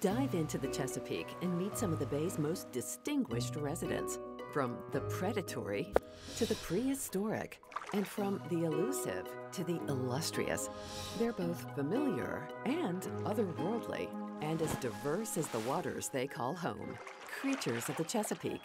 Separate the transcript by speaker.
Speaker 1: Dive into the Chesapeake and meet some of the Bay's most distinguished residents. From the predatory to the prehistoric, and from the elusive to the illustrious. They're both familiar and otherworldly, and as diverse as the waters they call home. Creatures of the Chesapeake,